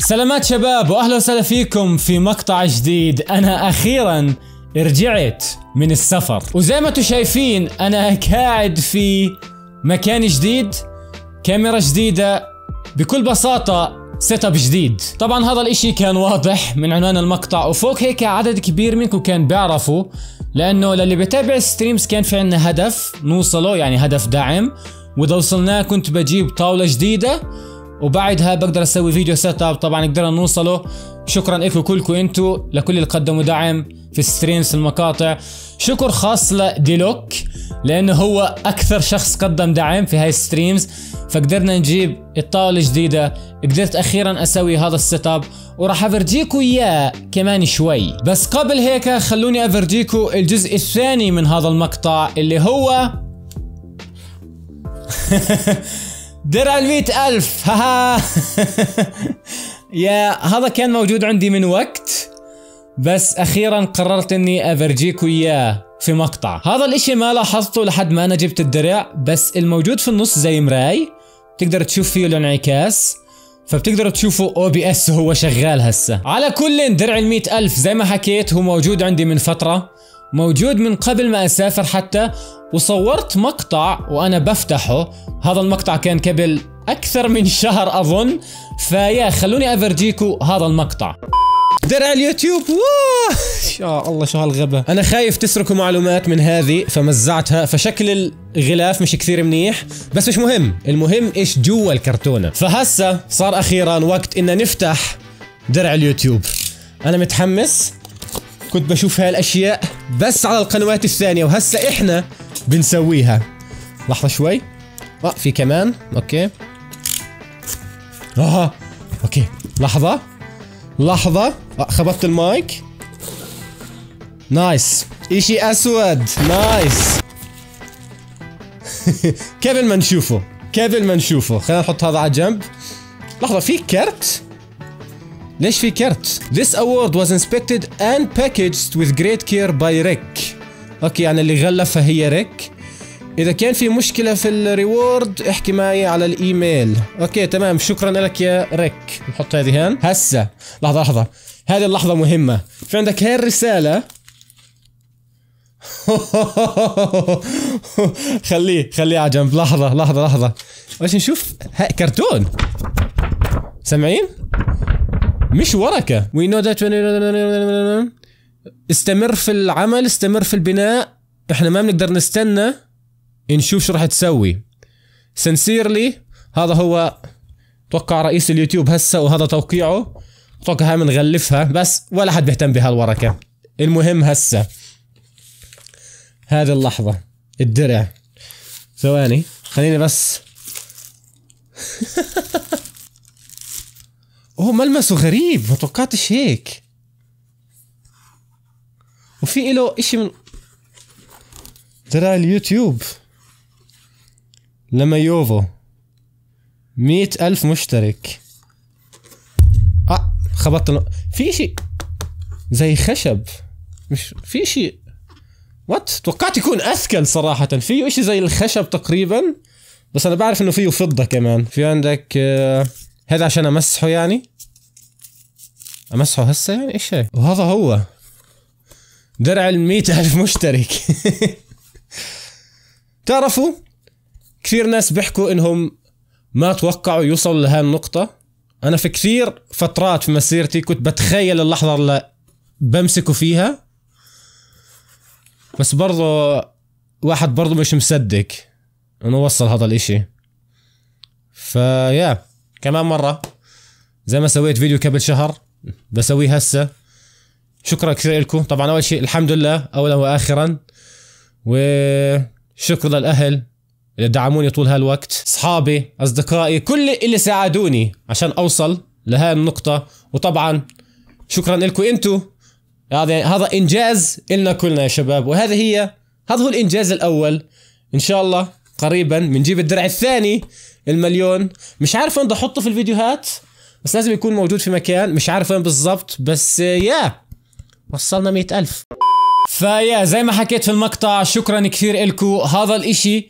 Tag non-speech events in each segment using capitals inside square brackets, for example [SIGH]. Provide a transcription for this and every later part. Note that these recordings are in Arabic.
سلامات شباب واهلا وسهلا فيكم في مقطع جديد. أنا أخيرا رجعت من السفر. وزي ما أنتم شايفين أنا قاعد في مكان جديد كاميرا جديدة بكل بساطة setup جديد. طبعا هذا الإشي كان واضح من عنوان المقطع وفوق هيك عدد كبير منكم كان بيعرفوا لأنه للي بيتابع ال streams كان في عنا هدف نوصله يعني هدف دعم وإذا وصلناه كنت بجيب طاولة جديدة وبعدها بقدر أسوي فيديو setup طبعا قدرنا نوصله. شكرا لكم كلكم أنتم لكل اللي قدموا دعم في ال streams المقاطع. شكر خاص لديلوك لأنه هو أكثر شخص قدم دعم في هاي ال streams فقدرنا نجيب الطاوله الجديده قدرت أخيرا أسوي هذا ال setup وراح أفرجيكم إياه كمان شوي. بس قبل هيك خلوني أفرجيكم الجزء الثاني من هذا المقطع اللي هو [LAUGHS] [LAUGHS] درع المئة ألف. [LAUGHS] هاها يا هذا كان موجود عندي من وقت بس أخيرا قررت أني أفرجيكم إياه في مقطع. هذا الإشي ما لاحظته لحد ما أنا جبت الدرع بس الموجود في النص زي مراي. تقدر تشوف فيه الانعكاس فبتقدروا تشوفوا أو بي إس هو شغال هسه. على كل درع المئة ألف. زي ما حكيت هو موجود عندي من فترة. موجود من قبل ما أسافر حتى وصورت مقطع وأنا بفتحه. هذا المقطع كان قبل أكثر من شهر أظن. فيا خلوني افرجيكم هذا المقطع. درع اليوتيوب. واه يا [LAUGHS] الله شو هالغبا أنا خايف تسرقوا معلومات من هذه فمزعتها. فشكل الغلاف مش كثير منيح بس مش مهم. المهم إيش جوا الكرتونة. فهسا صار أخيرا وقت إن نفتح درع اليوتيوب. أنا متحمس. كنت بشوف هاي الاشياء بس على القنوات الثانية وهسا إحنا بنسويها. لحظة شوي. آه في كمان. okay. آه okay. لحظة. لحظة. آه خبطت ال mic. nice. إشي أسود. nice. [LAUGHS] قبل ما نشوفه؟ قبل ما نشوفه؟ خلينا نحط هذا على جنب. لحظة في كرت؟ ليش في كرت. This award was inspected and packaged with great care by Rick. okay يعني اللي غلفها هي ريك إذا كان في مشكلة في ال reward احكي معي على الإيميل. okay تمام. شكرا لك يا ريك نحط هذه هان. هسه. لحظة لحظة. هذه اللحظة مهمة. في عندك هاي الرسالة. [LAUGHS] خليه خليه على جنب. لحظة لحظة لحظة. بس نشوف هاي كرتون. سامعين؟ مش ورقة we know that استمر في العمل استمر في البناء إحنا ما بنقدر نستنى نشوف شو راح تسوي. sincerely هذا هو توقع رئيس اليوتيوب هسه وهذا توقيعه. أتوقع هاي بنغلفها بس ولا حد بيهتم بهالورقه المهم هسه. هذه اللحظة. الدرع. ثواني. خليني بس. [LAUGHS] اوه ملمسه غريب ما توقعتش هيك؟ وفي له إشي من ترى اليوتيوب. لما يوفو. مئة ألف مشترك. آه خبطت. في إشي زي خشب. مش في اشي وات توقعت يكون أثقل صراحة. فيه إشي زي الخشب تقريبا. بس أنا بعرف إنه فيه فضة كمان. في عندك آه هذا عشان أمسحه يعني؟ أمسحه هسه يعني؟ إيش هيك وهذا هو. درع المئة ألف مشترك. [LAUGHS] تعرفوا كثير ناس بيحكوا إنهم ما توقعوا يوصلوا لهي النقطة. أنا في كثير فترات في مسيرتي كنت بتخيل اللحظة اللي بمسكوا فيها. بس برضو واحد برضو مش مصدق إنه وصل هذا الإشي. فيا. كمان مرة زي ما سويت فيديو قبل شهر بسويه هسه. شكرا كثير لكم. طبعا أول شيء الحمد لله اولا واخرا. وشكرا للأهل اللي دعموني طول هالوقت. أصحابي أصدقائي كل اللي ساعدوني عشان أوصل لهي النقطة. وطبعا شكرا لكم أنتم هذا هذا إنجاز لنا كلنا يا شباب. وهذه هي هذا هو الإنجاز الأول. إن شاء الله قريبا بنجيب الدرع الثاني المليون مش عارف وين بدي احطه في الفيديوهات بس لازم يكون موجود في مكان. مش عارف وين بالضبط بس يا وصلنا مئة ألف. ف yeah زي ما حكيت في المقطع شكرا كثير إلكو. هذا الإشي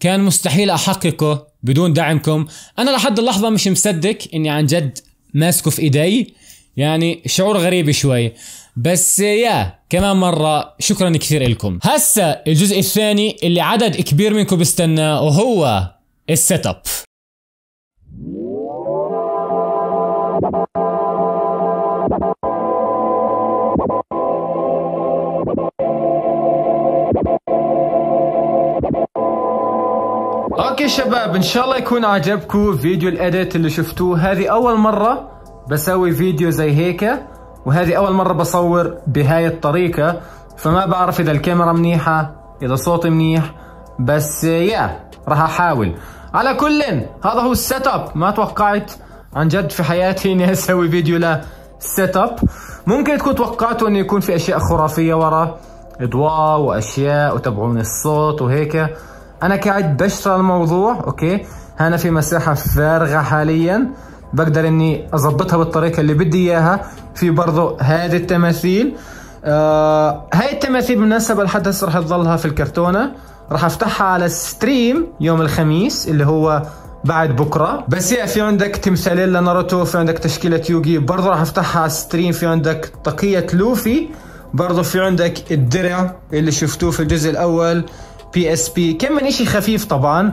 كان مستحيل أحققه بدون دعمكم. أنا لحد اللحظة مش مصدق إني عن جد ماسكه في إيدي. يعني شعور غريب شوي. بس yeah كمان مرة شكرا كثير لكم. هسا الجزء الثاني اللي عدد كبير منكم بيستناه وهو ال setup okay شباب إن شاء الله يكون عجبكم فيديو ال edit اللي شفتوه. هذه أول مرة بسوي فيديو زي هيك. وهذه أول مرة بصور بهاي الطريقة فما بعرف إذا الكاميرا منيحة إذا صوتي منيح بس yeah راح أحاول. على كل هذا هو ال setup. ما توقعت عن جد في حياتي [LAUGHS] إني أسوي فيديو ل setup. ممكن تكون توقعتوا إنه يكون في أشياء خرافية ورا. إضواء وأشياء وتبعون الصوت وهيك. أنا قاعد بشتغل الموضوع okay؟ هنا في مساحة فارغة حاليا. بقدر إني أظبطها بالطريقة اللي بدي إياها. في برضو هذه التماثيل. آه هاي التماثيل بالمناسبة لحد هسه رح تظلها في الكرتونة. راح أفتحها على stream يوم الخميس اللي هو بعد بكرة. بس yeah في عندك تمثالين لناروتو في عندك تشكيلة يوغي برضه راح أفتحها على stream. في عندك طاقيه لوفي برضه في عندك الدرع اللي شفتوه في الجزء الأول PSP كم من إشي خفيف طبعا.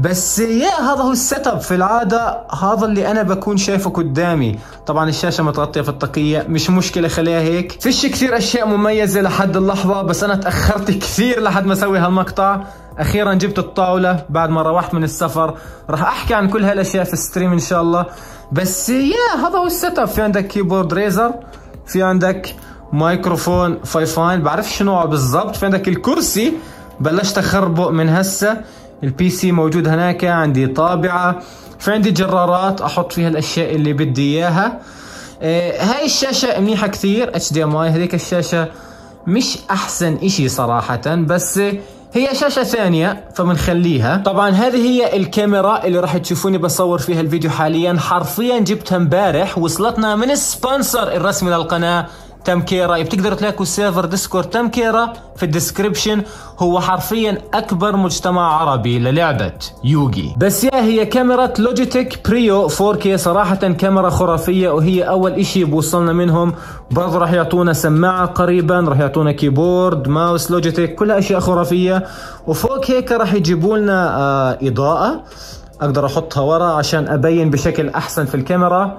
بس yeah هذا هو ال setup في العادة. هذا اللي أنا بكون شايفه قدامي. طبعا الشاشة متغطية في الطاقية مش مشكلة خليها هيك. فيش كثير أشياء مميزة لحد اللحظة بس أنا تأخرت [LAUGHS] كثير لحد ما أسوي هالمقطع. أخيرا جبت الطاولة بعد ما روحت من السفر. راح أحكي عن كل هالأشياء في ال stream إن شاء الله. بس yeah هذا هو ال setup في عندك keyboard Razer في عندك microphone Fifine بعرف شو نوعه بالضبط. في عندك الكرسي. بلشت اخربه من هسه. ال PC موجود هناك عندي طابعة في عندي جرارات أحط فيها الأشياء اللي بدي إياها. آه هاي الشاشة منيحة كثير HDMI هذيك الشاشة مش أحسن إشي صراحة بس هي شاشة ثانية فبنخليها. طبعا هذه هي الكاميرا اللي راح تشوفوني بصور فيها الفيديو حاليا. حرفيا جبتها امبارح وصلتنا من ال sponsor الرسمي للقناة. تمكيرا بتقدروا تلاقوا server Discord تمكيرا في ال description هو حرفيا أكبر مجتمع عربي للعبة. يوغي. بس yeah هي كاميرا Logitech Brio 4K صراحة كاميرا خرافية وهي أول إشي بوصلنا منهم. برضه راح يعطونا سماعة قريبا راح يعطونا keyboard mouse Logitech كلها أشياء خرافية. وفوق هيك راح يجيبوا لنا آه إضاءة. أقدر أحطها ورا عشان أبين بشكل أحسن في الكاميرا.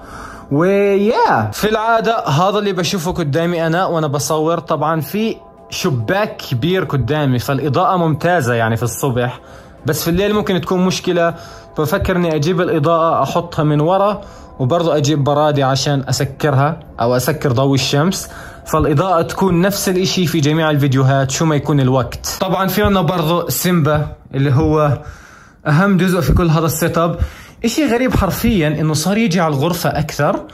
ويا في العادة هذا اللي بشوفه قدامي أنا وأنا بصور طبعا في شباك كبير قدامي فالإضاءة ممتازة يعني في الصبح. بس في الليل ممكن تكون مشكلة بفكر إني أجيب الإضاءة أحطها من ورا وبرضه أجيب برادي عشان أسكرها أو أسكر ضوء الشمس. فالإضاءة تكون نفس الإشي في جميع الفيديوهات شو ما يكون الوقت. طبعا في عنا برضه سيمبا اللي هو أهم جزء في كل هذا ال setup إشي غريب حرفيا إنه صار يجي على الغرفة أكثر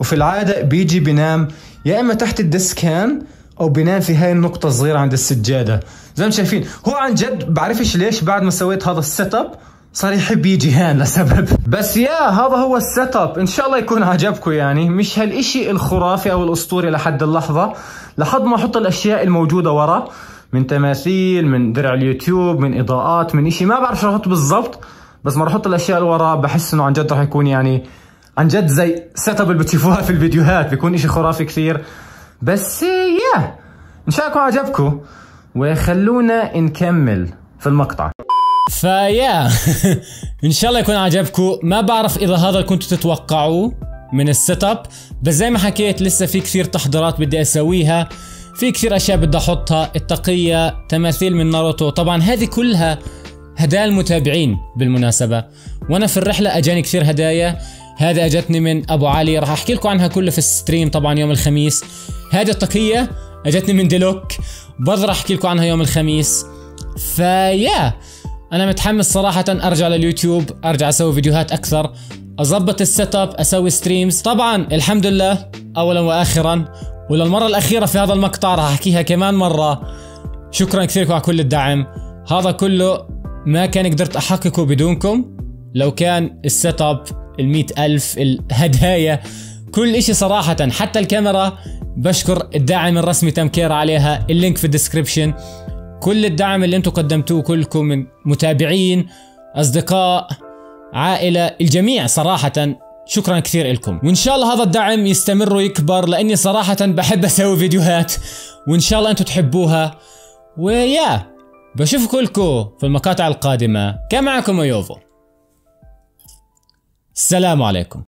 وفي العادة بيجي بينام يا إما تحت ال desk هان أو بينام في هاي النقطة الصغيرة عند السجادة. زي ما شايفين؟ هو عن جد بعرفش ليش بعد ما سويت هذا ال setup صار يحب يجي هان لسبب. بس yeah هذا هو ال setup إن شاء الله يكون عجبكم يعني. مش هالإشي الخرافي أو الأسطوري لحد اللحظة. لحد ما أحط الأشياء الموجودة ورا. من تماثيل من درع اليوتيوب من إضاءات من إشي ما بعرف شو أحط بالضبط. بس ما أحط الأشياء اللي ورا بحس إنه عن جد راح يكون يعني عن جد زي setup اللي بتشوفوها في الفيديوهات بيكون إشي خرافي كثير. بس yeah إن شاء الله عجبكم. وخلونا نكمل في المقطع. ف yeah [LAUGHS] إن شاء الله يكون عجبكم. ما بعرف إذا هذا كنتوا تتوقعوه من ال setup بس زي ما حكيت لسه في كثير تحضيرات بدي أسويها. في كثير أشياء بدي أحطها. الطاقية تماثيل من ناروتو. طبعا هذه كلها هدايا المتابعين بالمناسبة. وأنا في الرحلة أجاني كثير هدايا. هذا أجتني من أبو علي. راح أحكي لكم عنها كلها في ال stream طبعا يوم الخميس. هذه الطاقية أجتني من ديلوك. برضه راح أحكي لكم عنها يوم الخميس. ف yeah أنا متحمس صراحة أرجع لليوتيوب أرجع أسوي فيديوهات أكثر أظبط ال setup أسوي streams طبعا الحمد لله اولا واخرا. وللمرة الأخيرة في هذا المقطع راح أحكيها كمان مرة. شكرا كثير على كل الدعم. هذا كله ما كان قدرت أحققه بدونكم؟ لو كان ال setup ال ألف الهدايا كل إشي صراحة حتى الكاميرا بشكر الداعم الرسمي تمكير عليها ال link في ال description. كل الدعم اللي أنتم قدمتوه كلكم من متابعين أصدقاء عائلة الجميع صراحة شكرا كثير لكم. وإن شاء الله هذا الدعم يستمر ويكبر لأني صراحة بحب أسوي فيديوهات وإن شاء الله أنتم تحبوها. ويا! بشوفكم كلكو في المقاطع القادمة. كان معكم يوفو. السلام عليكم.